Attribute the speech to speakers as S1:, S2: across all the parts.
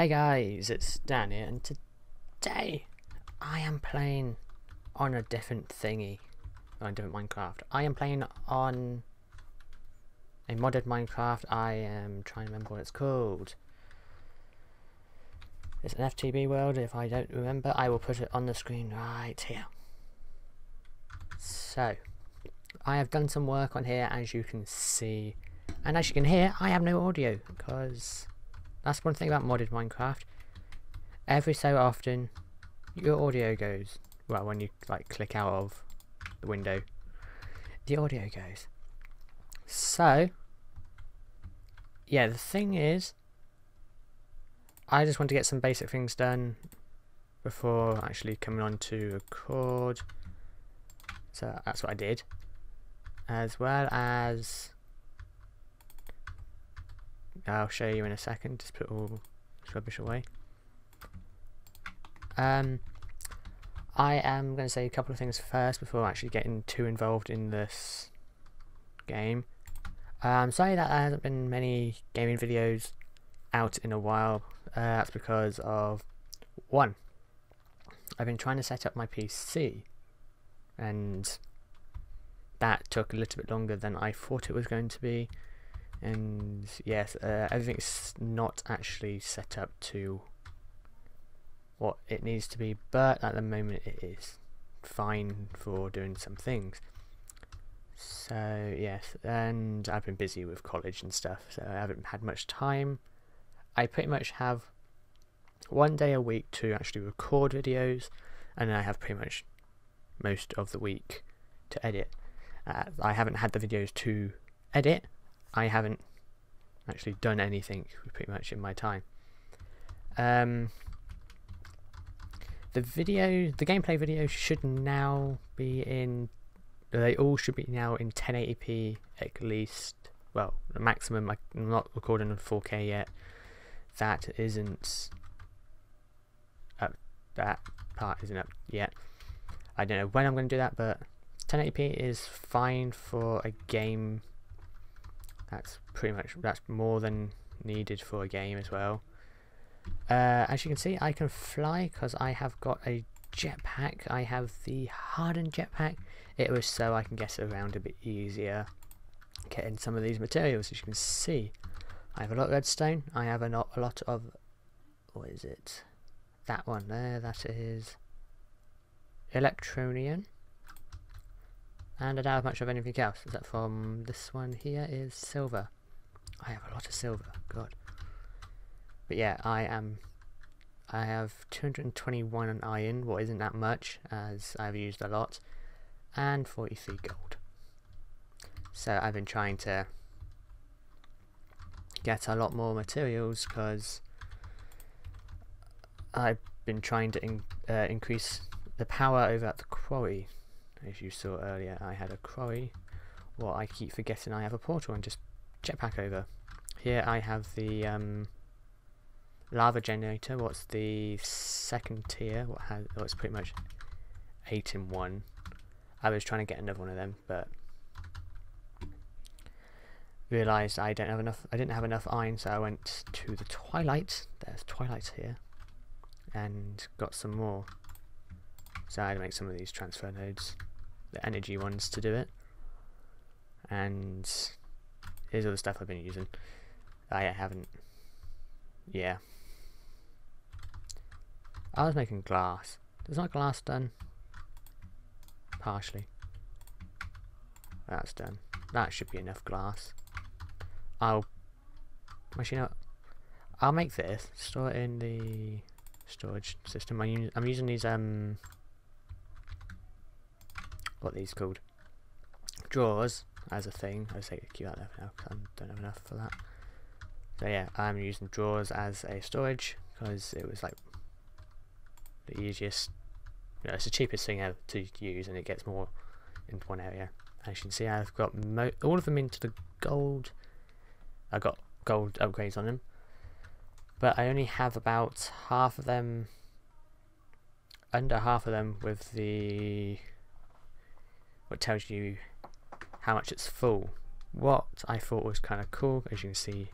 S1: Hey guys, it's Dan here, and today I am playing on a different thingy, on a different Minecraft. I am playing on a modded Minecraft. I am trying to remember what it's called. It's an FTB world. If I don't remember, I will put it on the screen right here. So, I have done some work on here, as you can see, and as you can hear, I have no audio because that's one thing about modded Minecraft. Every so often, your audio goes. Well, when you like click out of the window, the audio goes. So, yeah, the thing is, I just want to get some basic things done before actually coming on to record. So that's what I did. As well as I'll show you in a second. Just put all this rubbish away. Um, I am going to say a couple of things first before actually getting too involved in this game. Um, sorry that there hasn't been many gaming videos out in a while. Uh, that's because of one. I've been trying to set up my PC, and that took a little bit longer than I thought it was going to be and yes uh, everything's not actually set up to what it needs to be but at the moment it is fine for doing some things. So yes and I've been busy with college and stuff so I haven't had much time. I pretty much have one day a week to actually record videos and then I have pretty much most of the week to edit. Uh, I haven't had the videos to edit I haven't actually done anything pretty much in my time. Um, the video, the gameplay video should now be in, they all should be now in 1080p at least, well, the maximum, I'm not recording on 4K yet, that isn't up, that part isn't up yet. I don't know when I'm going to do that, but 1080p is fine for a game that's pretty much that's more than needed for a game as well. Uh, as you can see, I can fly because I have got a jetpack. I have the hardened jetpack. It was so I can get around a bit easier, getting some of these materials. As you can see, I have a lot of redstone. I have a, not, a lot of what is it? That one there. That is electronium and I don't have much of anything else except from this one here is silver. I have a lot of silver, god. But yeah, I am I have 221 on iron, what isn't that much as I've used a lot, and 43 gold. So I've been trying to get a lot more materials because I've been trying to in, uh, increase the power over at the quarry as you saw earlier, I had a quarry. Well, I keep forgetting I have a portal and just jetpack over. Here I have the um, lava generator. What's the second tier? What has? Oh, it's pretty much eight in one. I was trying to get another one of them, but realised I don't have enough. I didn't have enough iron, so I went to the Twilight. There's Twilight here, and got some more. So I had to make some of these transfer nodes the energy ones to do it. And here's all the stuff I've been using. I haven't. Yeah. I was making glass. Is not glass done? Partially. That's done. That should be enough glass. I'll. Actually, you I'll make this. Store it in the storage system. I'm using these um what these called drawers as a thing. I'll say keep that there for now because I don't have enough for that. So yeah, I'm using drawers as a storage because it was like the easiest. You know, it's the cheapest thing ever to use, and it gets more into one area. As you can see, I've got all of them into the gold. I got gold upgrades on them, but I only have about half of them, under half of them with the what tells you how much it's full. What I thought was kind of cool, as you can see,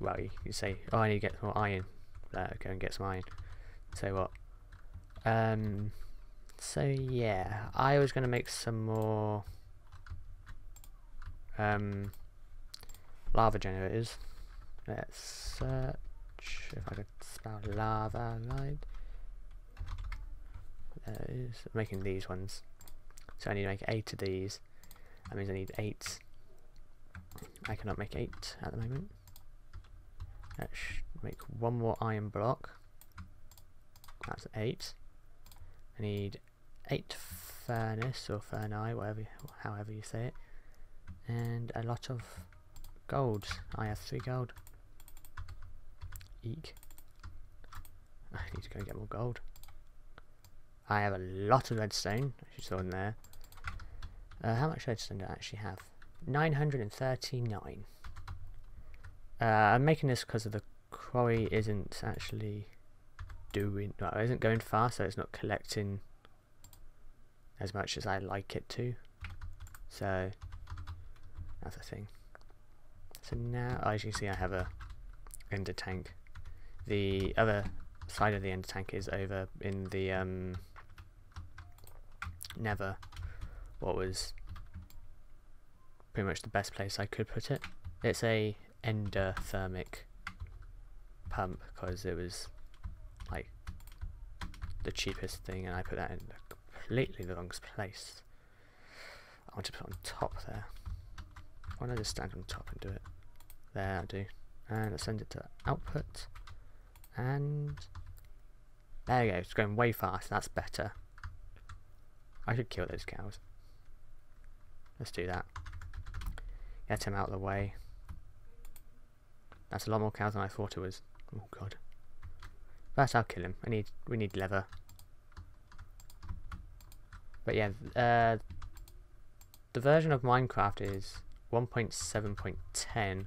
S1: well, you can say, oh, I need to get more iron. Uh, go and get some iron. Say what? Um, so yeah, I was going to make some more um, lava generators. Let's search if I could spell lava right. Is. I'm making these ones. So I need to make eight of these. That means I need eight. I cannot make eight at the moment. Let's make one more iron block. That's eight. I need eight furnace or furnace, whatever, however you say it, and a lot of gold. I have three gold. Eek. I need to go and get more gold. I have a lot of redstone, as you saw in there. Uh, how much redstone do I actually have? 939. Uh, I'm making this because of the quarry isn't actually doing, well, it isn't going fast, so it's not collecting as much as I like it to. So, that's a thing. So now, as you can see, I have a ender tank. The other side of the ender tank is over in the um, Nether, what was pretty much the best place I could put it. It's a endothermic pump because it was like the cheapest thing and I put that in completely the wrong place. I want to put it on top there. Why don't I just stand on top and do it? There I do. And I send it to output. And there you go, it's going way fast, that's better. I should kill those cows. Let's do that. Get him out of the way. That's a lot more cows than I thought it was. Oh god. First I'll kill him. I need we need leather. But yeah, uh, the version of Minecraft is 1.7.10.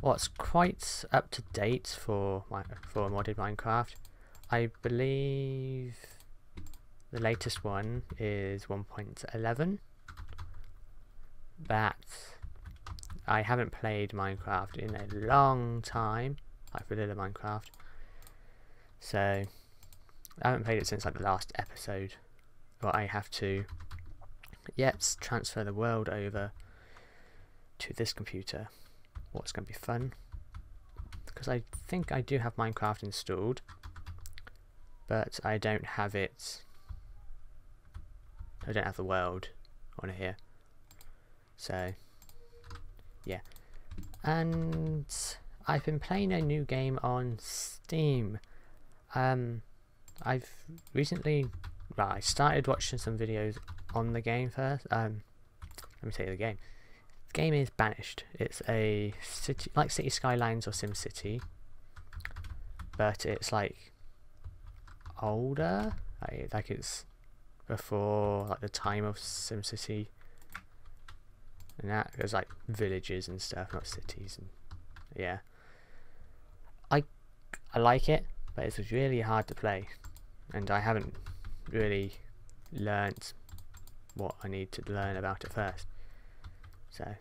S1: What's quite up to date for for modded Minecraft. I believe the latest one is 1.11. That I haven't played Minecraft in a long time, like vanilla Minecraft. So I haven't played it since like the last episode. But I have to yet transfer the world over to this computer. What's going to be fun? Because I think I do have Minecraft installed, but I don't have it I don't have the world on here. So, yeah. And I've been playing a new game on Steam. Um, I've recently, well, I started watching some videos on the game first. Um, let me tell you the game. The game is Banished. It's a city, like City Skylines or Sim City, but it's like older. Like, like it's before like the time of SimCity. And that there's like villages and stuff not cities and yeah. I I like it but it's really hard to play. And I haven't really learnt what I need to learn about it first. So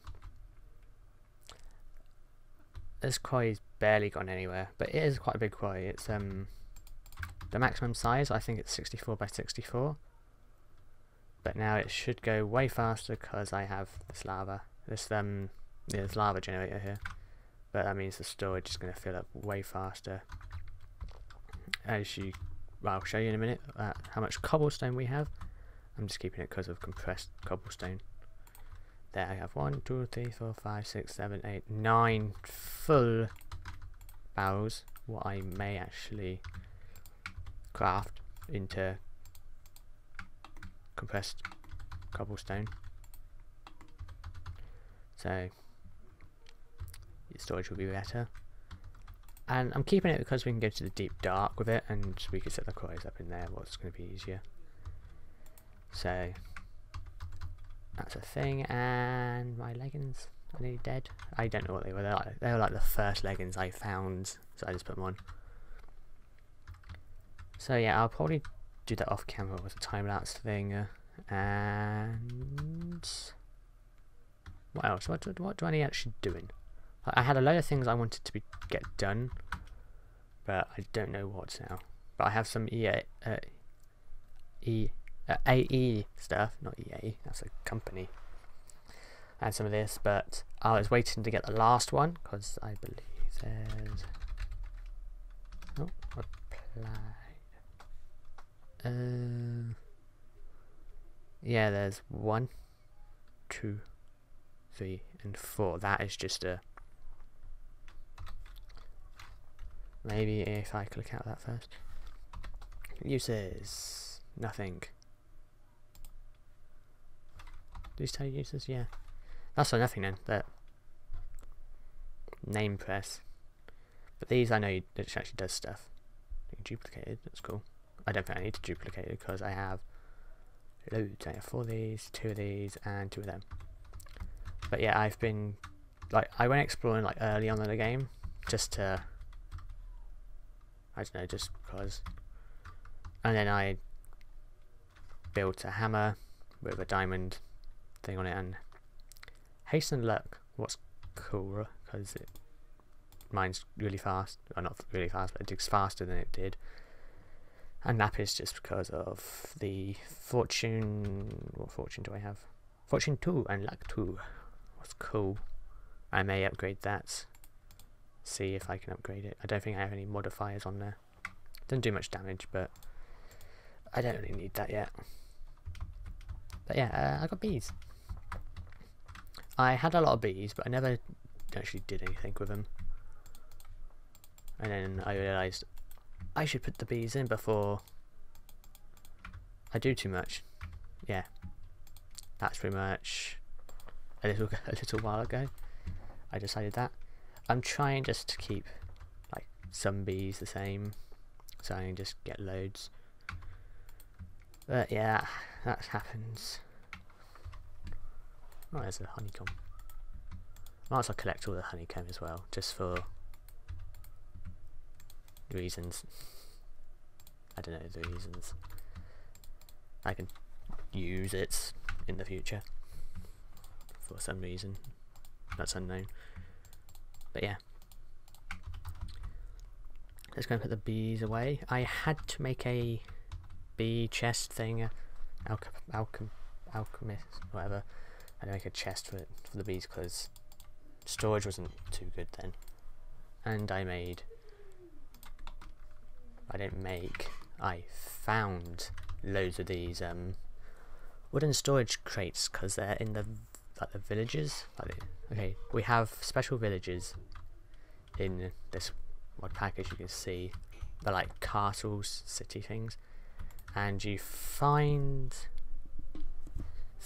S1: this quarry's barely gone anywhere but it is quite a big quarry. It's um the maximum size I think it's 64 by 64 but now it should go way faster because I have this lava, this um, yeah, this lava generator here. But that means the storage is going to fill up way faster. As you, well, I'll show you in a minute uh, how much cobblestone we have. I'm just keeping it because of compressed cobblestone. There I have one, two, three, four, five, six, seven, eight, nine full barrels. What I may actually craft into compressed cobblestone. So your storage will be better. And I'm keeping it because we can go to the deep dark with it and we can set the quarries up in there what's going to be easier. So that's a thing and my leggings are they dead? I don't know what they were. They're like, they were like the first leggings I found so I just put them on. So yeah, I'll probably do that off camera with a time lapse thing. And what else? What, what do I need actually doing? I had a load of things I wanted to be get done, but I don't know what now. But I have some EA, uh, E, uh, AE stuff, not EA. That's a company. Had some of this, but I was waiting to get the last one because I believe there's oh applied. Uh, yeah, there's one, two, three, and four. That is just a Maybe if I click out that first. Uses. Nothing. These you uses? Yeah. That's for nothing then. That name press. But these I know it actually does stuff. Duplicated, that's cool. I don't think I need to duplicate it because I have loads. I have four of these, two of these, and two of them. But yeah, I've been like I went exploring like early on in the game just to I don't know, just because. And then I built a hammer with a diamond thing on it and hasten luck what's cool because it mines really fast well not really fast but it digs faster than it did and that is just because of the fortune what fortune do I have fortune 2 and luck 2 what's cool I may upgrade that see if I can upgrade it. I don't think I have any modifiers on there. Doesn't do much damage, but I don't really need that yet. But yeah, uh, I got bees. I had a lot of bees, but I never actually did anything with them. And then I realised I should put the bees in before I do too much. Yeah, that's pretty much a little a little while ago. I decided that. I'm trying just to keep like some bees the same so I can just get loads. But yeah, that happens. Oh, there's a honeycomb. Might as well collect all the honeycomb as well, just for reasons. I don't know the reasons. I can use it in the future for some reason that's unknown. But yeah. Let's go and put the bees away. I had to make a bee chest thing, uh, alchem alchem alchemist, whatever. I had to make a chest for, it, for the bees because storage wasn't too good then. And I made... I didn't make, I found loads of these um, wooden storage crates because they're in the like the villages. Okay, we have special villages in this mod pack, as you can see. They're like castles, city things, and you find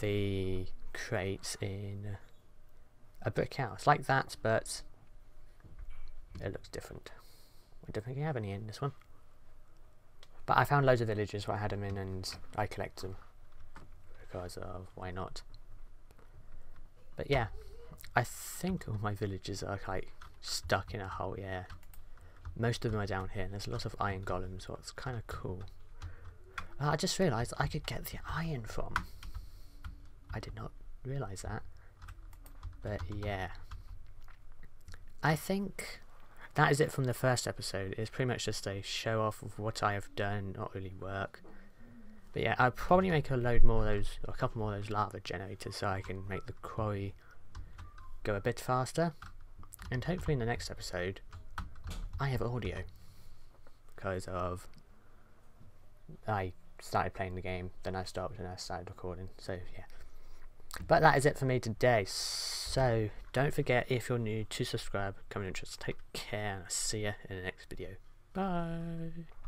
S1: the crates in a brick house like that, but it looks different. I don't think you have any in this one. But I found loads of villages where I had them in and I collect them because of why not. But yeah, I think all my villages are like stuck in a hole, yeah. Most of them are down here, and there's a lot of iron golems, so it's kind of cool. Uh, I just realised I could get the iron from. I did not realise that. But yeah. I think that is it from the first episode. It's pretty much just a show off of what I have done, not really work. But yeah, I'll probably make a load more of those, a couple more of those lava generators so I can make the quarry go a bit faster. And hopefully in the next episode, I have audio. Because of... I started playing the game, then I stopped and I started recording. So yeah. But that is it for me today. So don't forget if you're new to subscribe, comment interest, take care, and I'll see you in the next video. Bye.